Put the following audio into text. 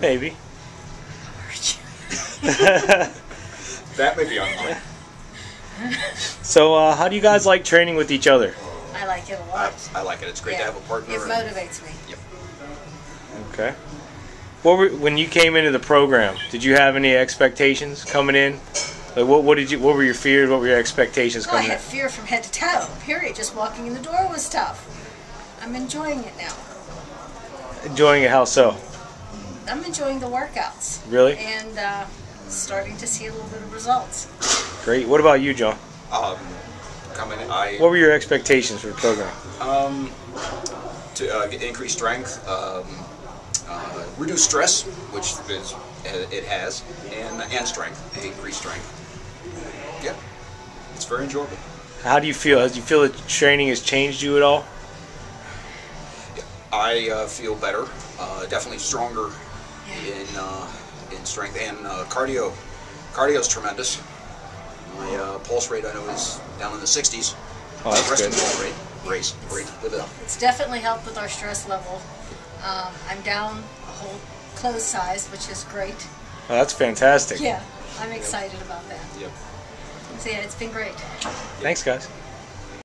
Maybe. That may be online. so, uh, how do you guys like training with each other? I like it a I, lot. I like it. It's great to have a partner. It motivates me. Yep. Okay. What were, when you came into the program, did you have any expectations coming in? Like what, what did you? What were your fears? What were your expectations Well, coming in? I had in? fear from head to toe. Period. Just walking in the door was tough. I'm enjoying it now. Enjoying it? How so? I'm enjoying the workouts Really? and uh, starting to see a little bit of results. Great. What about you, John? Um, coming, I What were your expectations for the program? um, to uh, get increased strength, um, uh, reduce stress, which is, it has, and and strength, increased strength. Yeah, it's very enjoyable. How do you feel? Do you feel that training has changed you at all? I uh, feel better, uh, definitely stronger Yeah. In uh, in strength and uh, cardio. Cardio is tremendous. My uh, pulse rate I know is down in the 60s. Oh, that's Resting good. pulse rate, great, great. Live it up. It's definitely helped with our stress level. Um, I'm down a whole clothes size, which is great. Oh, that's fantastic. Yeah, I'm excited about that. Yep. So yeah, it's been great. Thanks, guys.